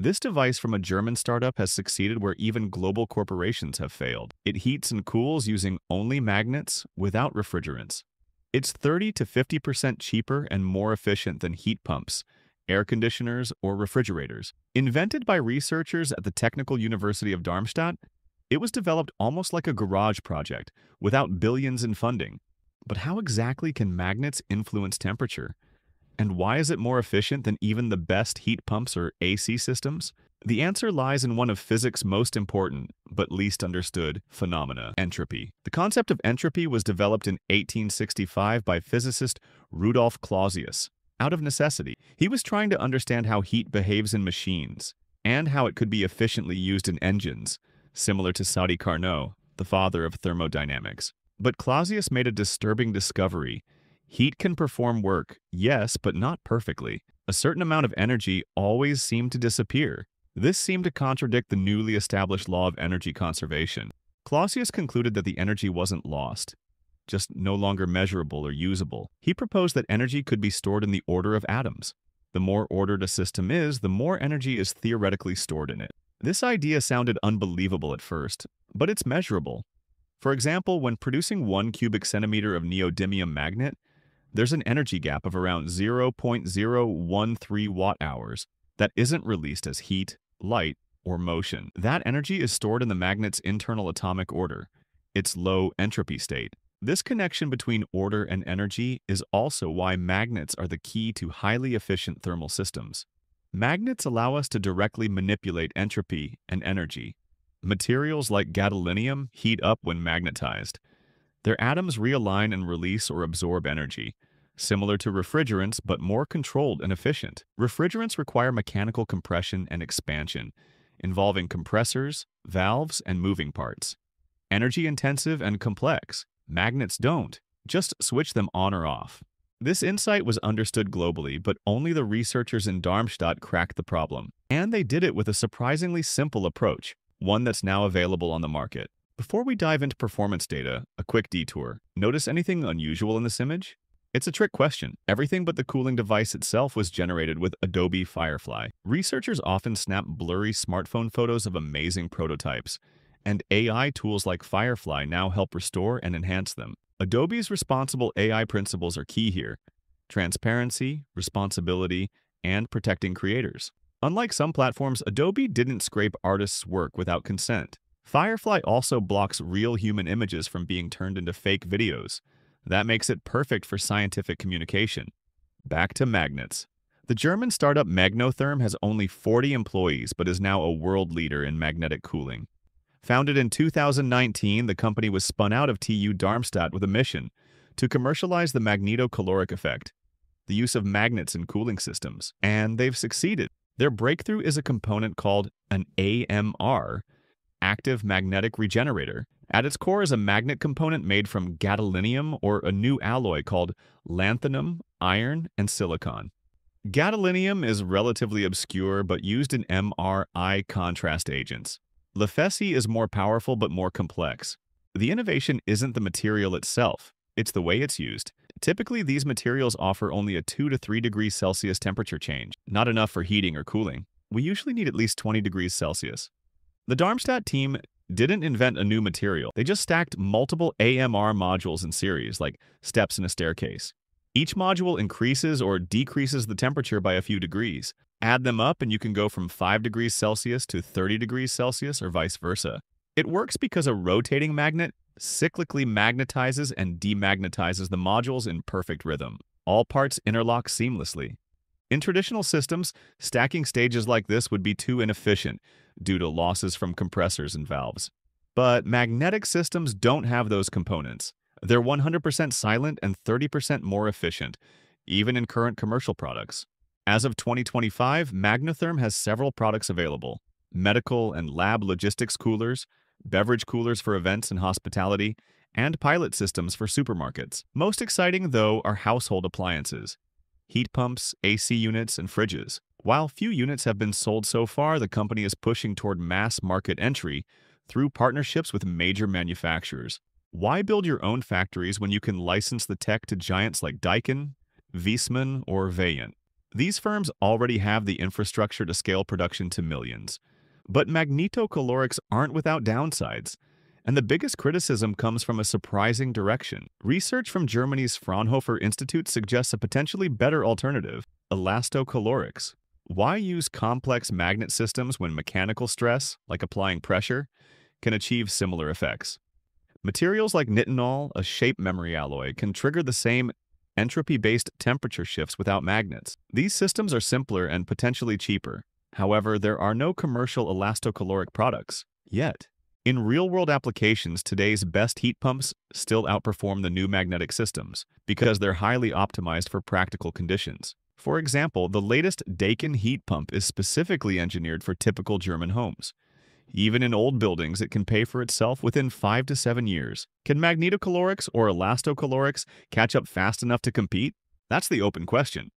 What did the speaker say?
This device from a German startup has succeeded where even global corporations have failed. It heats and cools using only magnets without refrigerants. It's 30 to 50% cheaper and more efficient than heat pumps, air conditioners, or refrigerators. Invented by researchers at the Technical University of Darmstadt, it was developed almost like a garage project, without billions in funding. But how exactly can magnets influence temperature? And why is it more efficient than even the best heat pumps or AC systems? The answer lies in one of physics' most important, but least understood, phenomena, entropy. The concept of entropy was developed in 1865 by physicist Rudolf Clausius. Out of necessity, he was trying to understand how heat behaves in machines, and how it could be efficiently used in engines, similar to Sadi Carnot, the father of thermodynamics. But Clausius made a disturbing discovery. Heat can perform work, yes, but not perfectly. A certain amount of energy always seemed to disappear. This seemed to contradict the newly established law of energy conservation. Clausius concluded that the energy wasn't lost, just no longer measurable or usable. He proposed that energy could be stored in the order of atoms. The more ordered a system is, the more energy is theoretically stored in it. This idea sounded unbelievable at first, but it's measurable. For example, when producing one cubic centimeter of neodymium magnet, there's an energy gap of around 0.013 watt-hours that isn't released as heat, light, or motion. That energy is stored in the magnet's internal atomic order, its low entropy state. This connection between order and energy is also why magnets are the key to highly efficient thermal systems. Magnets allow us to directly manipulate entropy and energy. Materials like gadolinium heat up when magnetized. Their atoms realign and release or absorb energy, similar to refrigerants but more controlled and efficient. Refrigerants require mechanical compression and expansion, involving compressors, valves, and moving parts. Energy intensive and complex, Magnets don't. Just switch them on or off. This insight was understood globally, but only the researchers in Darmstadt cracked the problem. And they did it with a surprisingly simple approach, one that's now available on the market. Before we dive into performance data, a quick detour. Notice anything unusual in this image? It's a trick question. Everything but the cooling device itself was generated with Adobe Firefly. Researchers often snap blurry smartphone photos of amazing prototypes, and AI tools like Firefly now help restore and enhance them. Adobe's responsible AI principles are key here. Transparency, responsibility, and protecting creators. Unlike some platforms, Adobe didn't scrape artists' work without consent. Firefly also blocks real human images from being turned into fake videos. That makes it perfect for scientific communication. Back to magnets. The German startup Magnotherm has only 40 employees but is now a world leader in magnetic cooling. Founded in 2019, the company was spun out of TU Darmstadt with a mission to commercialize the magnetocaloric effect, the use of magnets in cooling systems, and they've succeeded. Their breakthrough is a component called an AMR, active magnetic regenerator. At its core is a magnet component made from gadolinium or a new alloy called lanthanum, iron, and silicon. Gadolinium is relatively obscure but used in MRI contrast agents. LaFeSi is more powerful but more complex. The innovation isn't the material itself, it's the way it's used. Typically, these materials offer only a 2 to 3 degrees Celsius temperature change, not enough for heating or cooling. We usually need at least 20 degrees Celsius. The Darmstadt team didn't invent a new material. They just stacked multiple AMR modules in series, like steps in a staircase. Each module increases or decreases the temperature by a few degrees. Add them up and you can go from 5 degrees Celsius to 30 degrees Celsius or vice versa. It works because a rotating magnet cyclically magnetizes and demagnetizes the modules in perfect rhythm. All parts interlock seamlessly. In traditional systems, stacking stages like this would be too inefficient due to losses from compressors and valves. But magnetic systems don't have those components. They're 100% silent and 30% more efficient, even in current commercial products. As of 2025, Magnotherm has several products available. Medical and lab logistics coolers, beverage coolers for events and hospitality, and pilot systems for supermarkets. Most exciting, though, are household appliances. Heat pumps, AC units, and fridges. While few units have been sold so far, the company is pushing toward mass market entry through partnerships with major manufacturers. Why build your own factories when you can license the tech to giants like Daikin, Viessmann, or Vaillant? These firms already have the infrastructure to scale production to millions. But magnetocalorics aren't without downsides. And the biggest criticism comes from a surprising direction. Research from Germany's Fraunhofer Institute suggests a potentially better alternative, elastocalorics. Why use complex magnet systems when mechanical stress, like applying pressure, can achieve similar effects? Materials like nitinol, a shape memory alloy, can trigger the same entropy-based temperature shifts without magnets. These systems are simpler and potentially cheaper. However, there are no commercial elastocaloric products, yet. In real-world applications, today's best heat pumps still outperform the new magnetic systems because they're highly optimized for practical conditions. For example, the latest Daikin heat pump is specifically engineered for typical German homes. Even in old buildings, it can pay for itself within 5 to 7 years. Can magnetocalorics or elastocalorics catch up fast enough to compete? That's the open question.